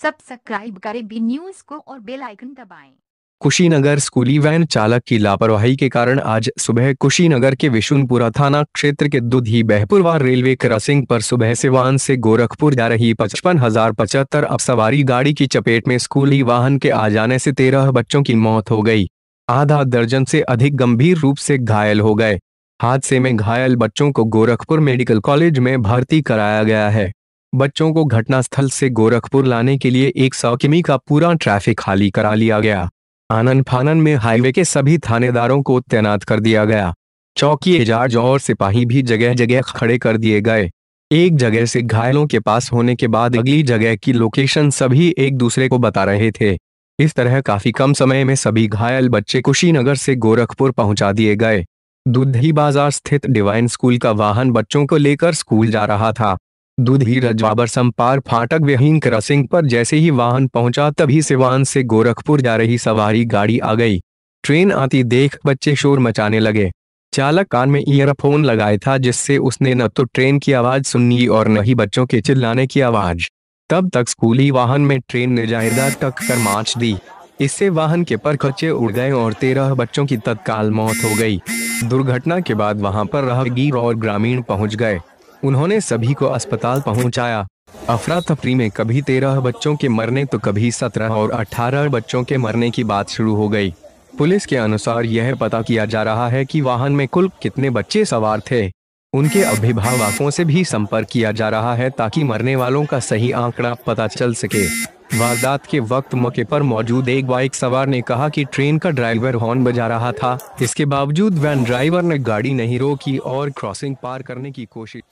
Subscribe करें B news को और बेल आइकन दबाएँ। कुशीनगर स्कूली वैन चालक की लापरवाही के कारण आज सुबह कुशीनगर के विशुनपुरा थाना क्षेत्र के दुधी बहपुरवा रेलवे क्रॉसिंग पर सुबह सिवान से गोरखपुर जा रही पचपन हज़ार पचहत्तर अब सवारी गाड़ी की चपेट में स्कूली वाहन के आ जाने से तेरह बच्चों की मौत हो गई। आधा दर्जन से अधिक गंभीर रूप से घायल हो गए। हादसे में घायल बच्चों को गोरखपुर मेडिकल कॉलेज में भर्ती कराया गया है। बच्चों को घटनास्थल से गोरखपुर लाने के लिए एक सौ किमी का पूरा ट्रैफ़िक खाली करा लिया गया। आनंद फानन में हाईवे के सभी थानेदारों को तैनात कर दिया गया। चौकी, एजाज और सिपाही भी जगह जगह खड़े कर दिए गए। एक जगह से घायलों के पास होने के बाद अगली जगह की लोकेशन सभी एक दूसरे को बता रहे थे। इस तरह काफ़ी कम समय में सभी घायल बच्चे कुशीनगर से गोरखपुर पहुँचा दिए गए। दुधी बाज़ार स्थित डिवाइन स्कूल का वाहन बच्चों को लेकर स्कूल जा रहा था। दुधी रजवाबर संपार फाटक विहीन क्रॉसिंग पर जैसे ही वाहन पहुँचा तभी सिवान से गोरखपुर जा रही सवारी गाड़ी आ गई। ट्रेन आती देख बच्चे शोर मचाने लगे। चालक कान में ईयरफोन लगाए था जिससे उसने न तो ट्रेन की आवाज़ सुनी और न ही बच्चों के चिल्लाने की आवाज़। तब तक स्कूली वाहन में ट्रेन ने जायदाद कर माच दी। इससे वाहन के पर खच्चे उड़ गए और तेरह बच्चों की तत्काल मौत हो गई। दुर्घटना के बाद वहाँ पर राहगीर और ग्रामीण पहुँच गए। उन्होंने सभी को अस्पताल पहुँचाया। अफरा तफरी में कभी तेरह बच्चों के मरने तो कभी सत्रह और अठारह बच्चों के मरने की बात शुरू हो गई। पुलिस के अनुसार यह पता किया जा रहा है कि वाहन में कुल कितने बच्चे सवार थे। उनके अभिभावकों से भी संपर्क किया जा रहा है ताकि मरने वालों का सही आंकड़ा पता चल सके। वारदात के वक्त मौके पर मौजूद एक बाइक सवार ने कहा कि ट्रेन का ड्राइवर हॉर्न बजा रहा था। इसके बावजूद वैन ड्राइवर ने गाड़ी नहीं रोकी और क्रॉसिंग पार करने की कोशिश